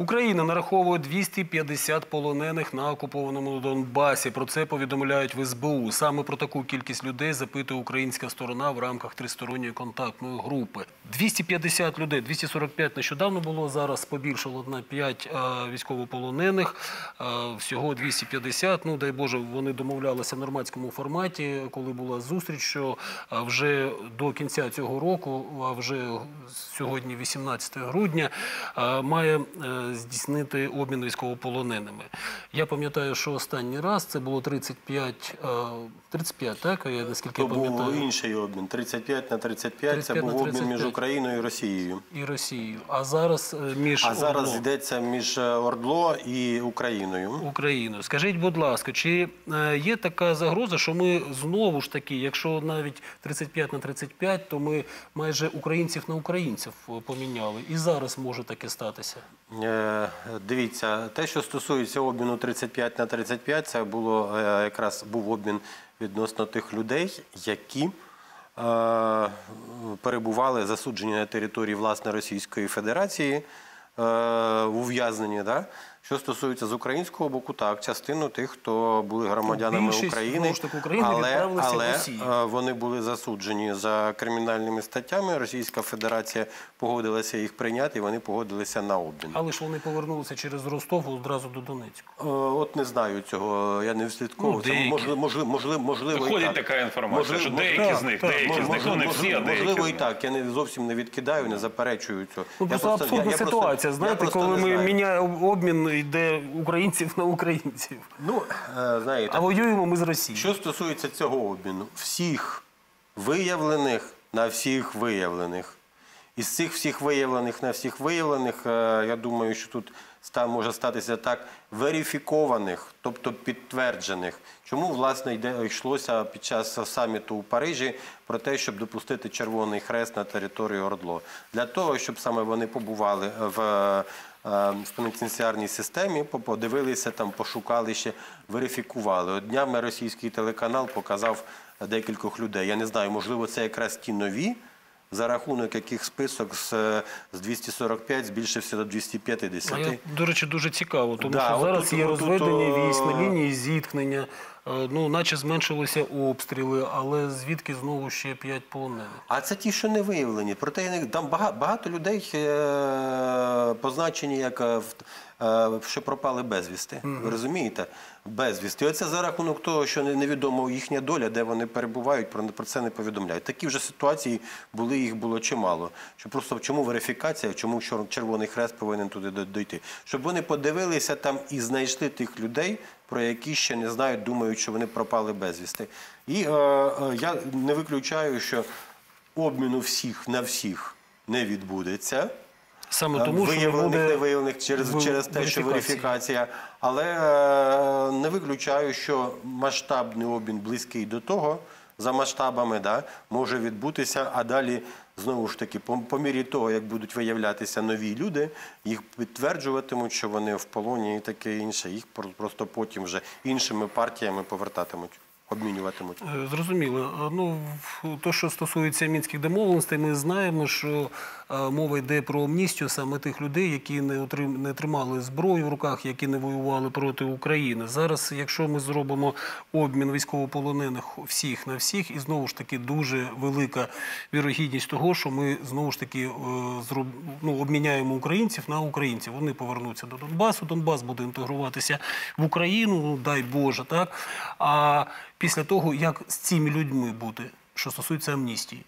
Україна нараховує 250 полонених на окупованому Донбасі. Про це повідомляють в СБУ. Саме про таку кількість людей запитує українська сторона в рамках тристоронньої контактної групи. 250 людей, 245 нещодавно було. Зараз побільшало на 5 військовополонених. Е, Всього 250. Ну дай Боже, вони домовлялися в нормандському форматі, коли була зустріч, що е, вже до кінця цього року, а вже сьогодні, 18 грудня, е, має е, здійснити обмін військовополоненими. Я пам'ятаю, що останній раз це було 35, е, 35 так? Я наскільки То я був пам'ятаю. інший обмін. 35 на 35 це був обмін між Україною і Росією. І Росією. А зараз е, між А зараз Орлом- йдеться між е, Ордло і Україною. Україною. Скажіть, будь ласка, чи е, є така загроза, що ми знову ж таки, якщо навіть 35 на 35, то ми майже українців на українців е, поміняли. І зараз може таке статися. Е, Дивіться, те, що стосується обміну 35 на 35, це було е, якраз був обмін відносно тих людей, які е, перебували засуджені на території власне Російської Федерації в ув'язненні. Да? Що стосується з українського боку, так, частину тих, хто були громадянами Більшість, України, але, але е, вони були засуджені за кримінальними статтями. Російська Федерація погодилася їх прийняти, і вони погодилися на обмін. Але ж вони повернулися через Ростов одразу до Донецьку. Е, От не знаю цього, я не вслідковував. Ну, можливо, можливо, можливо, можливо і так. така інформація, що деякі так, з них, так, деякі з них, ну всі, а деякі можливо і так. Я не зовсім не відкидаю, не заперечую цього. Ну, просто просто- абсурдна я- я просто- ситуація. я Знаєте, коли ми міняємо обмін, йде українців на українців. Ну, е, знаєте, А воюємо ми з Росією. Що стосується цього обміну, всіх виявлених на всіх виявлених. Із цих всіх виявлених на всіх виявлених, е, я думаю, що тут може статися так верифікованих, тобто підтверджених. Чому власне йде йшлося під час саміту у Парижі про те, щоб допустити Червоний Хрест на територію Ордло? Для того, щоб саме вони побували в е, в пенітенціарній системі, по- подивилися там, пошукали ще, верифікували. От днями російський телеканал показав декількох людей. Я не знаю, можливо, це якраз ті нові, за рахунок яких список з, е, з 245 збільшився до 250. А я, до речі, дуже цікаво, тому Да, що зараз є тут, розведення військ на лінії зіткнення, е, ну, наче зменшилися обстріли, але звідки знову ще п'ять полонених? А це ті, що не виявлені. Проте там багато, людей е, позначені як е, е, що пропали безвісти. Ви розумієте? Безвісти. І оце за рахунок того, що невідомо їхня доля, де вони перебувають, про, це не повідомляють. Такі вже ситуації були, їх було чимало. Що просто чому верифікація, чому Червоний Хрест повинен туди дойти? Щоб вони подивилися там і знайшли тих людей, про які ще не знають, думають, що вони пропали безвісти. І е, е, я не виключаю, що обміну всіх на всіх не відбудеться. Саме тому, що не виявлених, буде невиявлених через, ви- через те, що верифікація. Але е, не виключаю, що масштабний обмін близький до того, за масштабами, да, може відбутися, а далі знову ж таки, по, по мірі того, як будуть виявлятися нові люди, їх підтверджуватимуть, що вони в полоні і таке інше. Їх про- просто потім вже іншими партіями повертатимуть, обмінюватимуть. Е, Зрозуміло. Ну, то, що стосується мінських домовленостей, ми знаємо, що мова йде про амністію саме тих людей, які не отрим- тримали зброю в руках, які не воювали проти України. Зараз, якщо ми зробимо обмін військовополонених всіх на всіх, і знову ж таки дуже велика вірогідність того, що ми знову ж таки е, зроб- ну, обміняємо українців на українців. Вони повернуться до Донбасу. Донбас буде інтегруватися в Україну, ну дай Боже, так. А після того, як з цими людьми бути, що стосується амністії.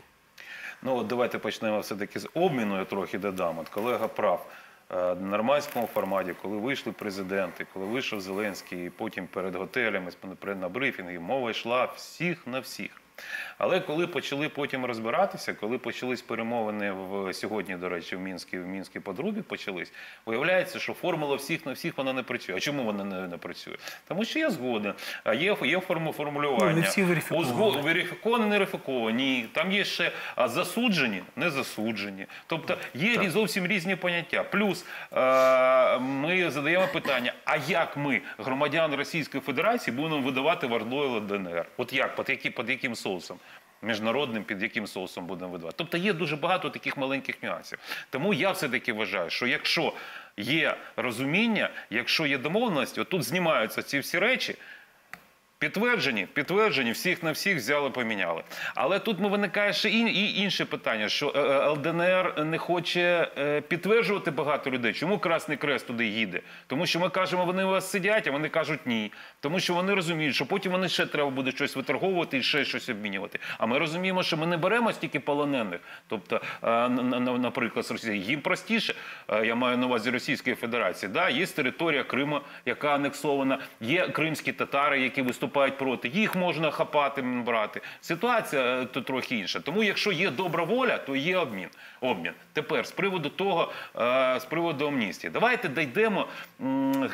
Ну от давайте почнемо все-таки з обміну. Я трохи додам. От колега прав. на В нормандському форматі, коли вийшли президенти, коли вийшов Зеленський, потім перед готелями на брифінги, мова йшла всіх на всіх. Але коли почали потім розбиратися, коли почались перемовини в сьогодні, до речі, в Мінській, в Мінській подрубі почались, виявляється, що формула всіх на всіх вона не працює. А чому вона не, не працює? Тому що я згоден. А є, є форму формулювання. Ну, не всі верифіковані. Узго- верифіковані, не верифіковані. Там є ще а, засуджені, не засуджені. Тобто є рі- зовсім різні поняття. Плюс е, ми задаємо питання: а як ми, громадян Російської Федерації, будемо видавати в ОРДЛО і ЛДНР? От як, під, які, під яким соусом? Міжнародним, під яким соусом будемо видавати. Тобто є дуже багато таких маленьких нюансів. Тому я все-таки вважаю, що якщо є розуміння, якщо є домовленість, отут знімаються ці всі речі. Підтверджені, підтверджені, всіх на всіх взяли, поміняли. Але тут ми виникає ще і, інше питання, що е, е, ЛДНР не хоче е, підтверджувати багато людей. Чому Красний Крест туди їде? Тому що ми кажемо, вони у вас сидять, а вони кажуть ні. Тому що вони розуміють, що потім вони ще треба буде щось виторговувати і ще щось обмінювати. А ми розуміємо, що ми не беремо стільки полонених. Тобто, на- на- наприклад, з Росії їм простіше, я маю на увазі Російської Федерації. Да, є територія Криму, яка анексована, є кримські татари, які виступають проти. Їх можна хапати, брати. Ситуація е, тут трохи інша. Тому, якщо є добра воля, то є обмін. Обмін. Тепер з приводу того, е, з приводу амністії, давайте дійдемо,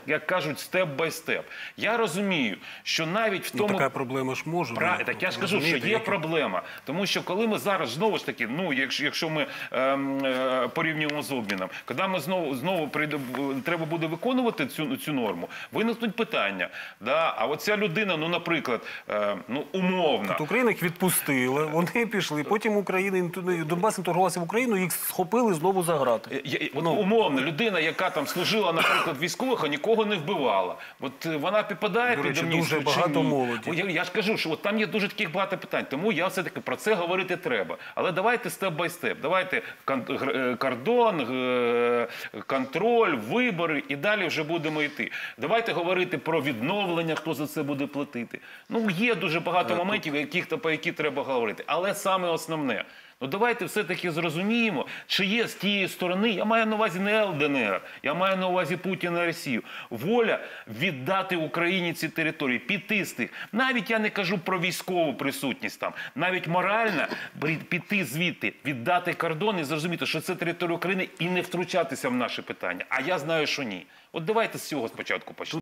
як кажуть, степ бай степ. Я розумію, що навіть в Ну, тому така проблема ж може. Правильно, бути. так я ж кажу, що є яка- проблема. Тому що коли ми зараз знову ж таки, ну якщо, якщо ми ем, е, порівнюємо з обміном, коли ми знову знову прийде, треба буде виконувати цю цю норму, виникнуть питання. Да? А оця людина, ну наприклад, е, ну умовна. От Україна їх відпустила, вони пішли. Потім Україна Донбас інтегрувався в Україну, їх схопили знову за грати. Е, Я- умовно, людина, яка там служила, наприклад, військових, а нікого не вбивала. От е, вона підпадає До під речі, амністію дуже багато молоді. Я, я ж кажу, що от там є дуже таких багато питань. Тому я все-таки про це говорити треба. Але давайте степ бай степ. Давайте кордон, контроль, вибори і далі вже будемо йти. Давайте говорити про відновлення, хто за це буде платити. Ну є дуже багато моментів, яких та по які треба говорити. Але саме основне. Ну давайте все-таки зрозуміємо, чи є з тієї сторони, я маю на увазі не ЛДНР, я маю на увазі Путіна і Росію, воля віддати Україні ці території, піти з тих. Навіть я не кажу про військову присутність там, навіть морально піти звідти, віддати кордон і зрозуміти, що це територія України і не втручатися в наші питання. А я знаю, що ні. От давайте з цього спочатку почнемо.